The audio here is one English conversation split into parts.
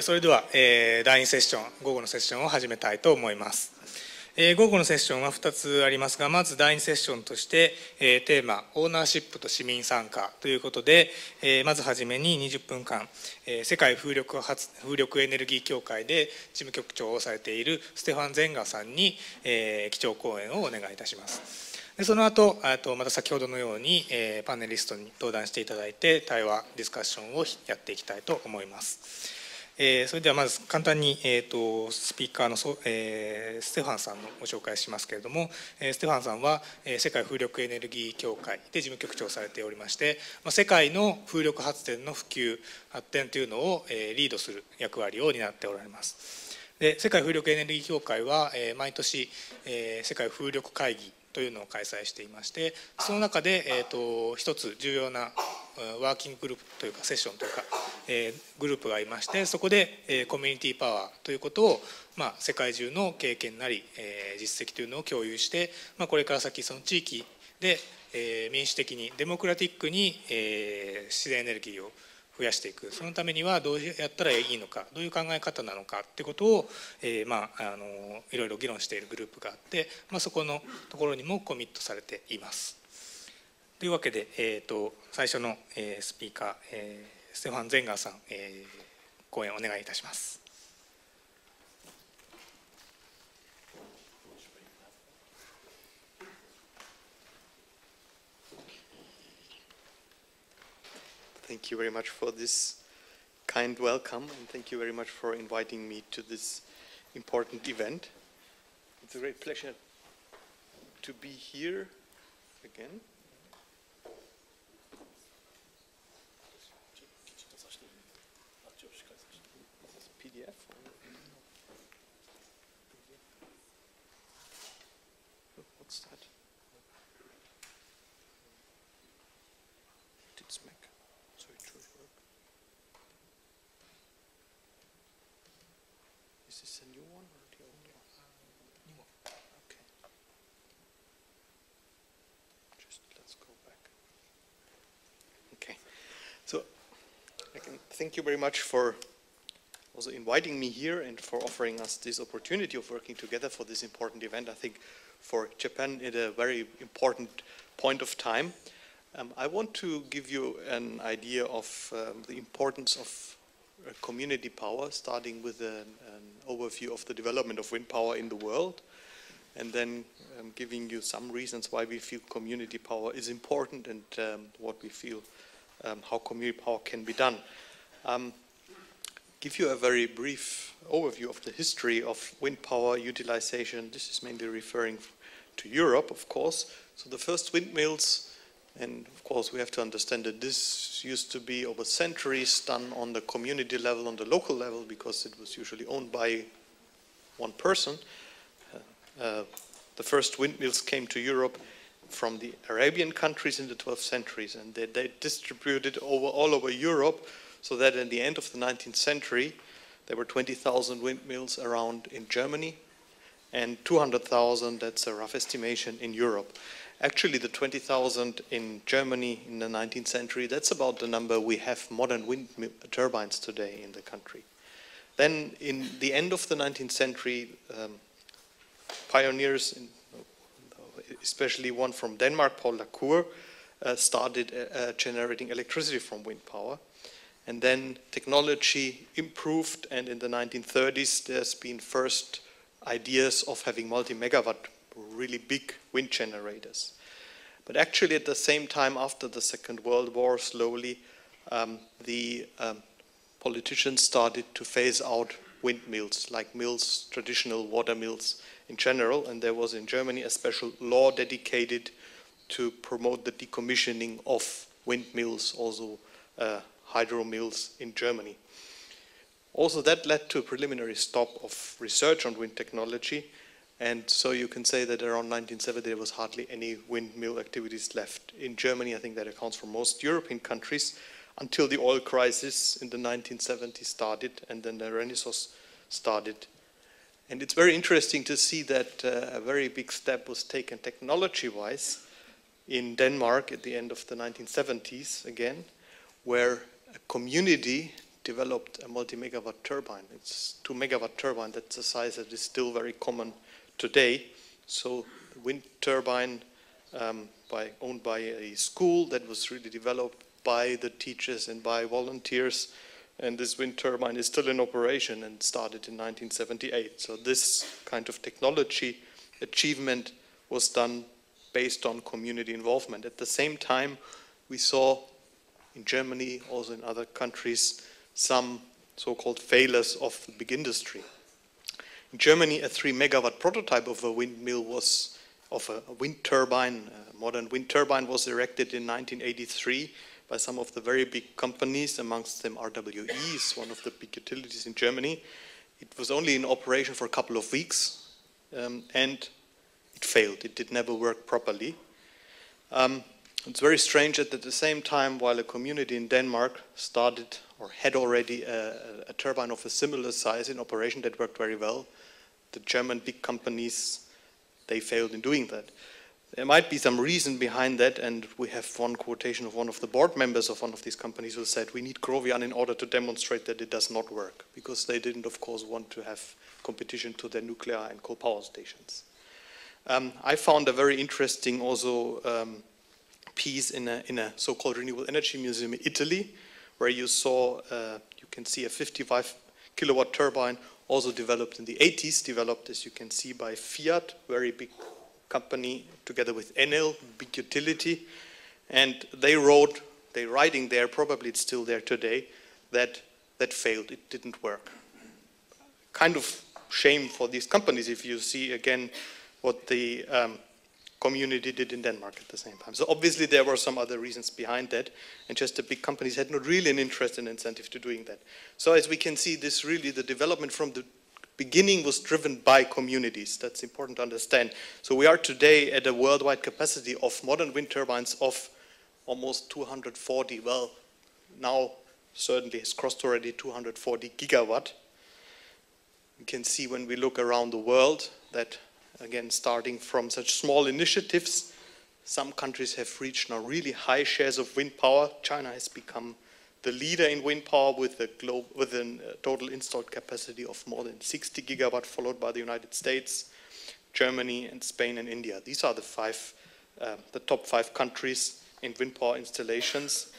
それでは、えー、第2セッション午後のセッションを始めたいと思います、えー、午後のセッションは2つありますがまず第2セッションとして、えー、テーマ「オーナーシップと市民参加」ということで、えー、まずはじめに20分間、えー、世界風力発風力エネルギー協会で事務局長をされているステファン・ゼンガーさんに、えー、基調講演をお願いいたしますでその後とまた先ほどのように、えー、パネリストに登壇していただいて対話ディスカッションをやっていきたいと思います。えー、それではまず簡単に、えーと、スピーカーのそ、えー、ステファンさんのご紹介しますけれども、えー、ステファンさんは、えー、世界風力エネルギー協会で事務局長をされておりまして、まあ、世界の風力発電の普及発展というのを、えー、リードする役割を担っておられます。で世界風力エネルギー協会は、えー、毎年、えー、世界風力会議というのを開催していましてその中で、えーと、一つ重要なワーキンググループというかセッションというか、えー、グループがいましてそこで、えー、コミュニティパワーということを、まあ、世界中の経験なり、えー、実績というのを共有して、まあ、これから先その地域で、えー、民主的にデモクラティックに、えー、自然エネルギーを増やしていくそのためにはどうやったらいいのかどういう考え方なのかってことを、えー、まああのいろいろ議論しているグループがあって、まあ、そこのところにもコミットされています。というわけで、えーと、最初の、えー、スピーカー、えー、ステファン・ゼンガーさん、えー、講演お願いいたします。Thank you very much for this kind welcome, and thank you very much for inviting me to this important event. It's a great pleasure to be here again. What's that? Um, thank you very much for also inviting me here and for offering us this opportunity of working together for this important event. I think for Japan it's a very important point of time. Um, I want to give you an idea of um, the importance of uh, community power, starting with an, an, overview of the development of wind power in the world, and then um, giving you some reasons why we feel community power is important and um, what we feel, um, how community power can be done. Give you a very brief overview of the history of wind power utilization. This is mainly referring to Europe, of course. So the first windmills, and of course we have to understand that this used to be over centuries done on the community level, on the local level, because it was usually owned by one person. Uh, uh, the first windmills came to Europe from the Arabian countries in the 12th centuries, and they, they distributed over all over Europe so that in the end of the 19th century, there were 20,000 windmills around in Germany and 200,000, that's a rough estimation, in Europe. Actually, the 20,000 in Germany in the 19th century, that's about the number we have modern wind turbines today in the country. Then, in the end of the 19th century, um, pioneers, in, especially one from Denmark, Paul Lacour, uh, started uh, generating electricity from wind power. And then technology improved, and in the 1930s, there's been first ideas of having multi-megawatt, really big wind generators. But actually, at the same time, after the Second World War, slowly, um, the um, politicians started to phase out windmills, like mills, traditional water mills in general. And there was in Germany a special law dedicated to promote the decommissioning of windmills, also uh, hydro mills in Germany. Also, that led to a preliminary stop of research on wind technology. And so you can say that around 1970 there was hardly any windmill activities left. In Germany, I think that accounts for most European countries until the oil crisis in the 1970s started and then the Renaissance started. And it's very interesting to see that uh, a very big step was taken technology-wise in Denmark at the end of the 1970s again, where a community developed a multi-megawatt turbine. It's two megawatt turbine. That's a size that is still very common today. So wind turbine um, by, owned by a school that was really developed by the teachers and by volunteers. And this wind turbine is still in operation and started in 1978. So this kind of technology achievement was done based on community involvement. At the same time, we saw in Germany, also in other countries, some so-called failures of the big industry. In Germany, a three megawatt prototype of a windmill was, of a wind turbine, a modern wind turbine was erected in 1983 by some of the very big companies, amongst them RWE is one of the big utilities in Germany. It was only in operation for a couple of weeks um, and it failed. It did never work properly. Um, it's very strange that at the same time, while a community in Denmark started or had already a, a turbine of a similar size in operation that worked very well, the German big companies, they failed in doing that. There might be some reason behind that, and we have one quotation of one of the board members of one of these companies who said, we need Growian in order to demonstrate that it does not work, because they didn't, of course, want to have competition to their nuclear and coal power stations. Um, I found a very interesting also um, piece in a, in a so-called renewable energy museum in Italy, where you saw, uh, you can see a 55 kilowatt turbine also developed in the 80s, developed as you can see by Fiat, very big company, together with Enel, big utility. And they wrote, they writing there, probably it's still there today, that that failed, it didn't work. Kind of shame for these companies if you see again what the um, community did in Denmark at the same time. So obviously there were some other reasons behind that, and just the big companies had not really an interest and incentive to doing that. So as we can see, this really, the development from the beginning was driven by communities. That's important to understand. So we are today at a worldwide capacity of modern wind turbines of almost 240, well, now certainly has crossed already 240 gigawatt. You can see when we look around the world that again, starting from such small initiatives. Some countries have reached now really high shares of wind power. China has become the leader in wind power with a, with a uh, total installed capacity of more than 60 gigawatt, followed by the United States, Germany, and Spain and India. These are the five, uh, the top five countries in wind power installations.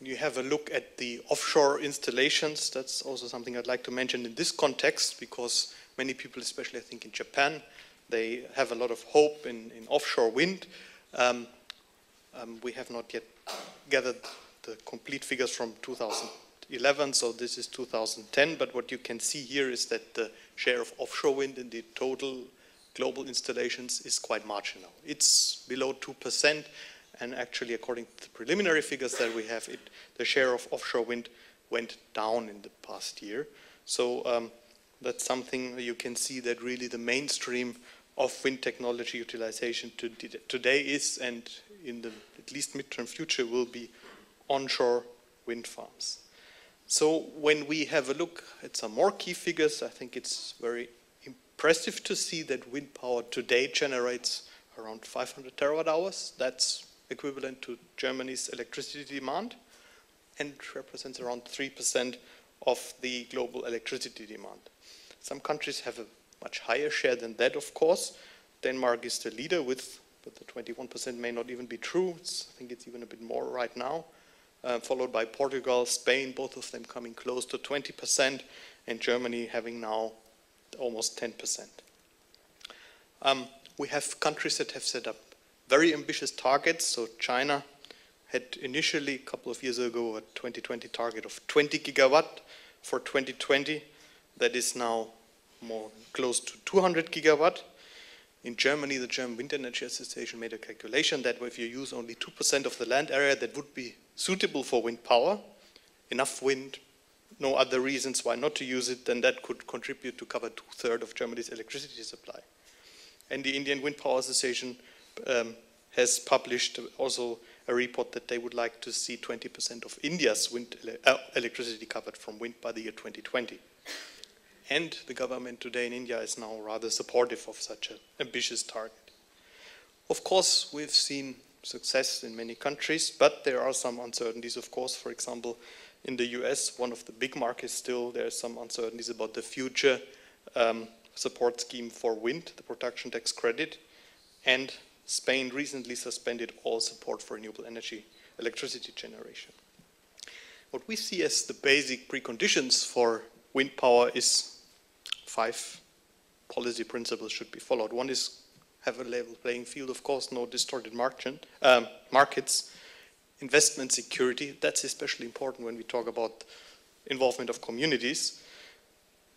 You have a look at the offshore installations. That's also something I'd like to mention in this context because many people, especially I think in Japan, they have a lot of hope in, in offshore wind. Um, um, we have not yet gathered the complete figures from 2011, so this is 2010, but what you can see here is that the share of offshore wind in the total global installations is quite marginal. It's below 2%, and actually according to the preliminary figures that we have, it, the share of offshore wind went down in the past year. So um, that's something you can see that really the mainstream of wind technology utilization to today is and in the at least midterm future will be onshore wind farms. So when we have a look at some more key figures, I think it's very impressive to see that wind power today generates around 500 terawatt hours. That's equivalent to Germany's electricity demand and represents around 3% of the global electricity demand. Some countries have a much higher share than that, of course. Denmark is the leader with, but the 21% may not even be true. It's, I think it's even a bit more right now. Uh, followed by Portugal, Spain, both of them coming close to 20%, and Germany having now almost 10%. Um, we have countries that have set up very ambitious targets. So China had initially, a couple of years ago, a 2020 target of 20 gigawatt for 2020. That is now more close to 200 gigawatt. In Germany, the German Wind Energy Association made a calculation that if you use only 2% of the land area that would be suitable for wind power, enough wind, no other reasons why not to use it, then that could contribute to cover two-thirds of Germany's electricity supply. And the Indian Wind Power Association um, has published also a report that they would like to see 20% of India's wind uh, electricity covered from wind by the year 2020. And the government today in India is now rather supportive of such an ambitious target. Of course, we've seen success in many countries, but there are some uncertainties, of course. For example, in the US, one of the big markets still, there are some uncertainties about the future um, support scheme for wind, the production tax credit, and Spain recently suspended all support for renewable energy electricity generation. What we see as the basic preconditions for wind power is five policy principles should be followed. One is have a level playing field, of course, no distorted margin, um, markets. Investment security, that's especially important when we talk about involvement of communities.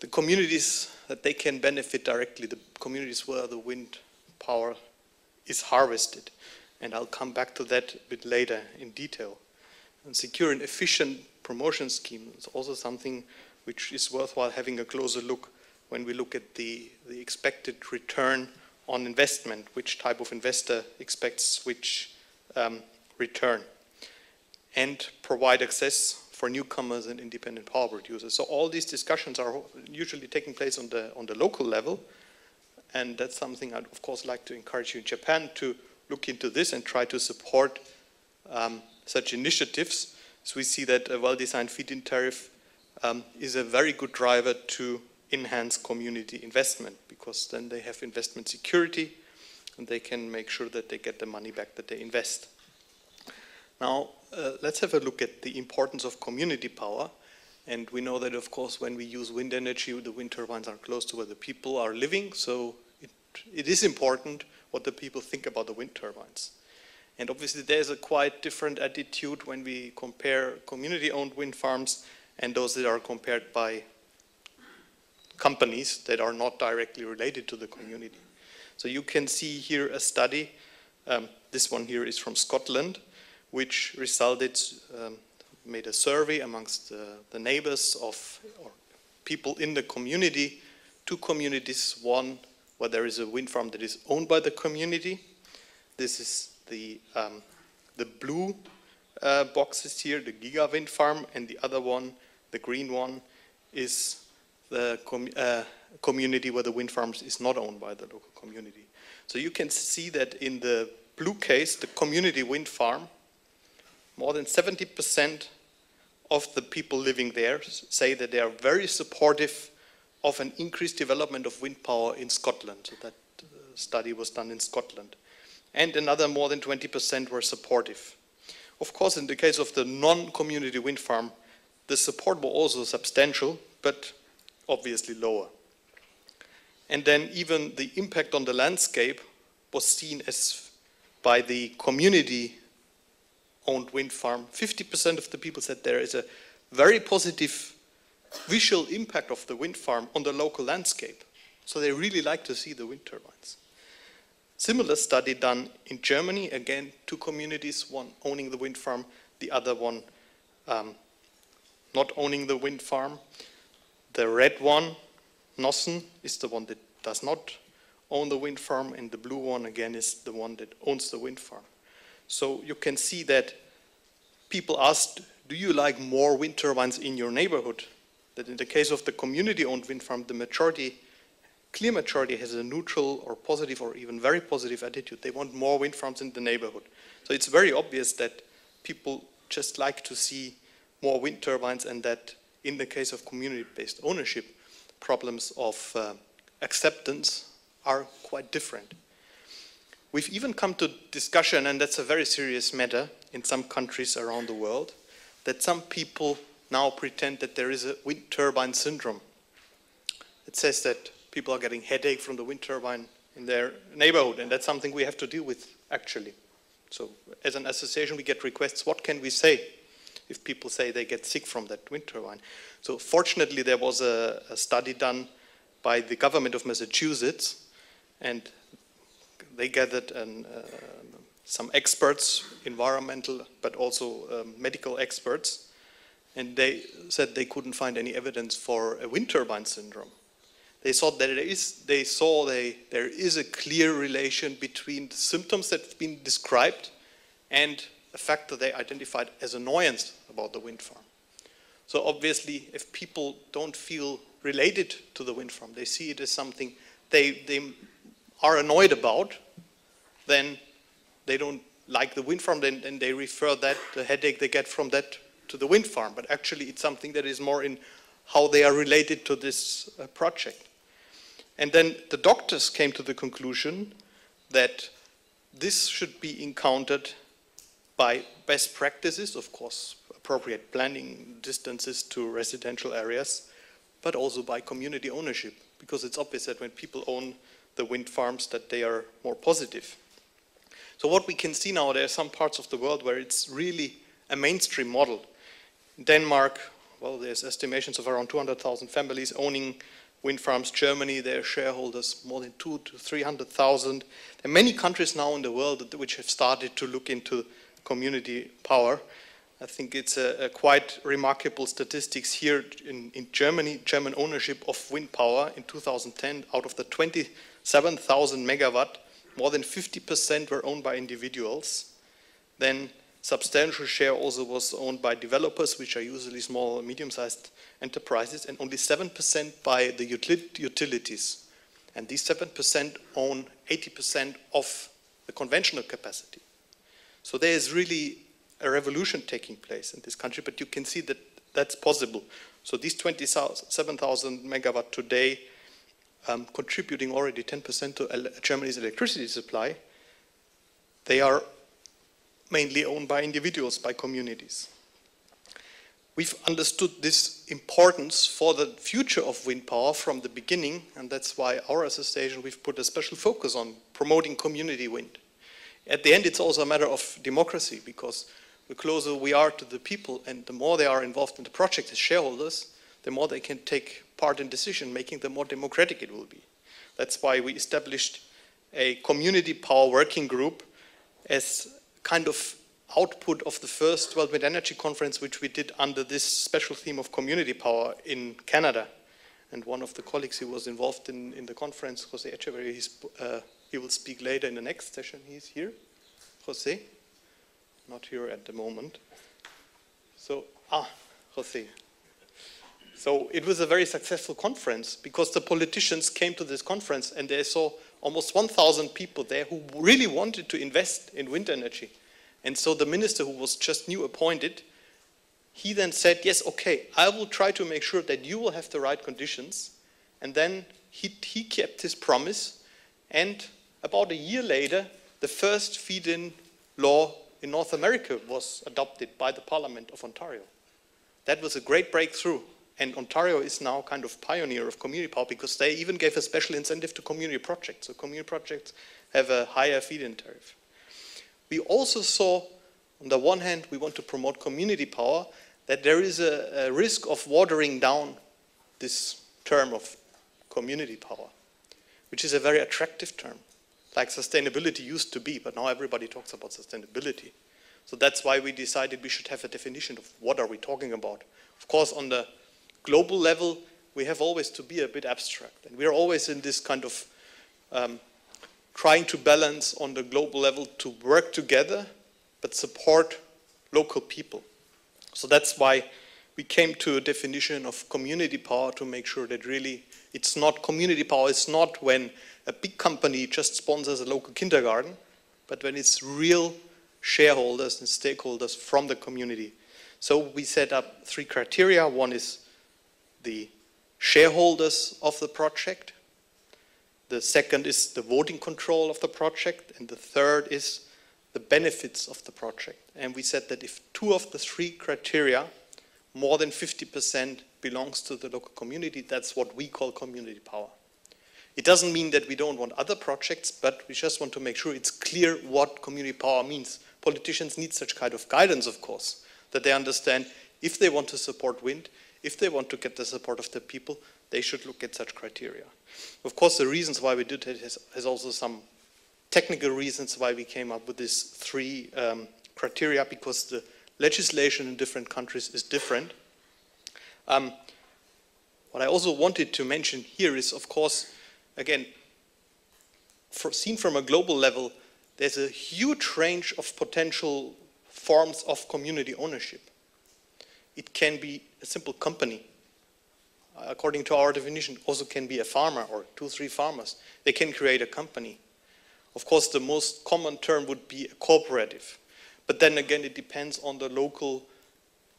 The communities that they can benefit directly, the communities where the wind power is harvested. And I'll come back to that a bit later in detail. And secure and efficient promotion scheme is also something which is worthwhile having a closer look when we look at the, the expected return on investment, which type of investor expects which um, return, and provide access for newcomers and independent power producers. So all these discussions are usually taking place on the, on the local level, and that's something I'd of course like to encourage you in Japan to look into this and try to support um, such initiatives. So we see that a well-designed feed-in tariff um, is a very good driver to enhance community investment because then they have investment security and they can make sure that they get the money back that they invest. Now, uh, let's have a look at the importance of community power. And we know that, of course, when we use wind energy, the wind turbines are close to where the people are living. So it, it is important what the people think about the wind turbines. And obviously, there's a quite different attitude when we compare community-owned wind farms and those that are compared by companies that are not directly related to the community. So you can see here a study, um, this one here is from Scotland, which resulted, um, made a survey amongst uh, the neighbors of people in the community, two communities, one where there is a wind farm that is owned by the community. This is the, um, the blue uh, boxes here, the Gigha wind farm, and the other one, the green one, is the com uh, community where the wind farms is not owned by the local community. So you can see that in the blue case, the community wind farm, more than 70% of the people living there say that they are very supportive of an increased development of wind power in Scotland. So that uh, study was done in Scotland. And another more than 20% were supportive. Of course, in the case of the non-community wind farm, the support was also substantial, but obviously lower. And then even the impact on the landscape was seen as by the community owned wind farm. 50% of the people said there is a very positive visual impact of the wind farm on the local landscape. So they really like to see the wind turbines. Similar study done in Germany, again, two communities, one owning the wind farm, the other one um, not owning the wind farm. The red one, Nossen, is the one that does not own the wind farm, and the blue one, again, is the one that owns the wind farm. So you can see that people asked, do you like more wind turbines in your neighborhood? That in the case of the community-owned wind farm, the majority, clear majority has a neutral or positive or even very positive attitude. They want more wind farms in the neighborhood. So it's very obvious that people just like to see more wind turbines and that in the case of community-based ownership, problems of uh, acceptance are quite different. We've even come to discussion, and that's a very serious matter in some countries around the world, that some people now pretend that there is a wind turbine syndrome. It says that people are getting headache from the wind turbine in their neighborhood, and that's something we have to deal with, actually. So as an association, we get requests, what can we say? If people say they get sick from that wind turbine. So fortunately, there was a, a study done by the government of Massachusetts, and they gathered an, uh, some experts, environmental, but also um, medical experts, and they said they couldn't find any evidence for a wind turbine syndrome. They saw that they saw they, there is a clear relation between the symptoms that have been described and a factor they identified as annoyance about the wind farm. So obviously, if people don't feel related to the wind farm, they see it as something they, they are annoyed about, then they don't like the wind farm, then, they refer that, the headache they get from that to the wind farm. But actually it's something that is more in how they are related to this uh, project. And then the doctors came to the conclusion that this should be encountered by best practices, of course, appropriate planning distances to residential areas, but also by community ownership, because it's obvious that when people own the wind farms that they are more positive. So what we can see now, there are some parts of the world where it's really a mainstream model. Denmark, well, there's estimations of around 200,000 families owning wind farms. Germany, their shareholders, more than two to 300,000. There are many countries now in the world which have started to look into community power. I think it's a, a quite remarkable statistics here in, in, Germany. German ownership of wind power in 2010, out of the 27,000 megawatt, more than 50% were owned by individuals. Then substantial share also was owned by developers, which are usually small, medium-sized enterprises, and only 7% by the utilities. And these 7% own 80% of the conventional capacity. So there is really a revolution taking place in this country, but you can see that that's possible. So these 27,000 megawatt today um, contributing already 10% to Germany's electricity supply, they are mainly owned by individuals, by communities. We've understood this importance for the future of wind power from the beginning, and that's why our association, we've put a special focus on promoting community wind. At the end, it's also a matter of democracy, because the closer we are to the people and the more they are involved in the project as shareholders, the more they can take part in decision making, the more democratic it will be. That's why we established a community power working group as kind of output of the first World Wind Energy Conference, which we did under this special theme of community power in Canada. And one of the colleagues who was involved in, in the conference, Jose Etcheverry, uh, he will speak later in the next session. He's here. Jose? Not here at the moment. So, ah, Jose. So it was a very successful conference because the politicians came to this conference and they saw almost 1,000 people there who really wanted to invest in wind energy. And so the minister who was just new appointed, he then said, yes, okay, I will try to make sure that you will have the right conditions. And then he, he kept his promise. And about a year later, the first feed-in law in North America was adopted by the Parliament of Ontario. That was a great breakthrough. And Ontario is now kind of pioneer of community power because they even gave a special incentive to community projects. So community projects have a higher feed-in tariff. We also saw, on the one hand, we want to promote community power, that there is a, a risk of watering down this term of community power, which is a very attractive term, like sustainability used to be, but now everybody talks about sustainability. So that's why we decided we should have a definition of what are we talking about. Of course, on the global level, we have always to be a bit abstract. And we're always in this kind of um, trying to balance on the global level to work together, but support local people. So that's why we came to a definition of community power to make sure that really it's not community power, it's not when a big company just sponsors a local kindergarten, but when it's real shareholders and stakeholders from the community. So we set up three criteria. One is the shareholders of the project. The second is the voting control of the project. And the third is the benefits of the project. And we said that if two of the three criteria, more than 50% belongs to the local community, that's what we call community power. It doesn't mean that we don't want other projects, but we just want to make sure it's clear what community power means. Politicians need such kind of guidance, of course, that they understand if they want to support wind, if they want to get the support of the people, they should look at such criteria. Of course, the reasons why we did it has, has also some technical reasons why we came up with these three um, criteria, because the legislation in different countries is different. Um, what I also wanted to mention here is, of course, again, for, seen from a global level, there's a huge range of potential forms of community ownership. It can be a simple company. According to our definition, also can be a farmer or two, three farmers. They can create a company. Of course, the most common term would be a cooperative. But then again, it depends on the local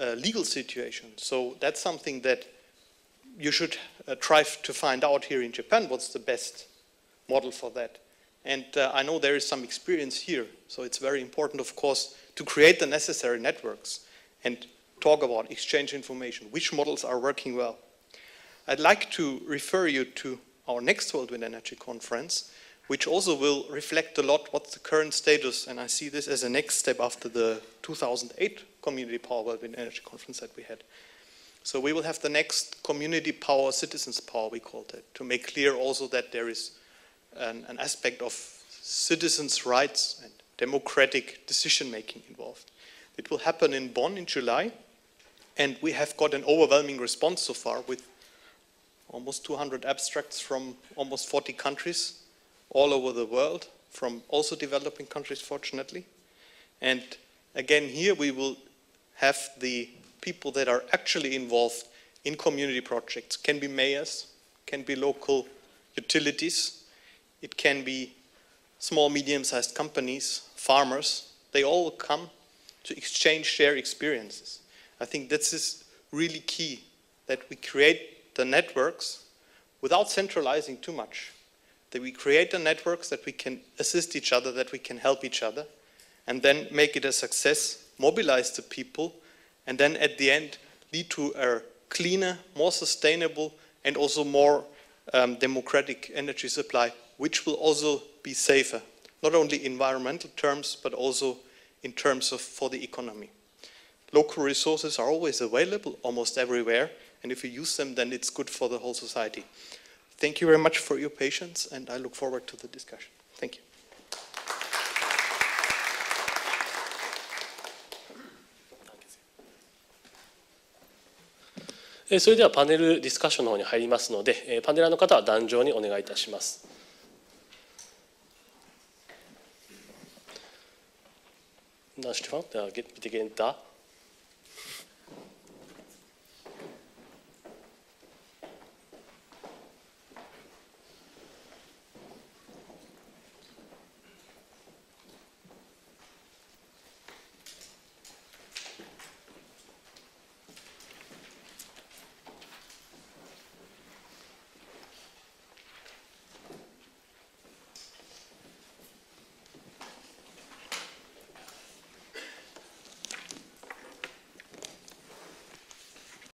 uh, legal situation. So that's something that you should uh, try to find out here in Japan what's the best model for that. And uh, I know there is some experience here, so it's very important, of course, to create the necessary networks and talk about exchange information, which models are working well. I'd like to refer you to our next World Wind Energy Conference, which also will reflect a lot what's the current status, and I see this as a next step after the 2008 Community Power World Wind Energy Conference that we had. So we will have the next community power, citizens power, we called it, to make clear also that there is an, an aspect of citizens' rights and democratic decision making involved. It will happen in Bonn in July, and we have got an overwhelming response so far with almost 200 abstracts from almost 40 countries all over the world, from also developing countries, fortunately. And again, here we will have the people that are actually involved in community projects, can be mayors, can be local utilities, it can be small, medium-sized companies, farmers, they all come to exchange their experiences. I think this is really key, that we create the networks without centralizing too much, that we create the networks that we can assist each other, that we can help each other, and then make it a success, mobilize the people, and then at the end lead to a cleaner, more sustainable, and also more um, democratic energy supply, which will also be safer, not only in environmental terms, but also in terms of for the economy. Local resources are always available almost everywhere, and if you use them, then it's good for the whole society. Thank you very much for your patience, and I look forward to the discussion. Thank you. それではパネルディスカッションの方に入りますので、パネラーの方は壇上にお願いいたします。Na Stefan, bitte gehen da.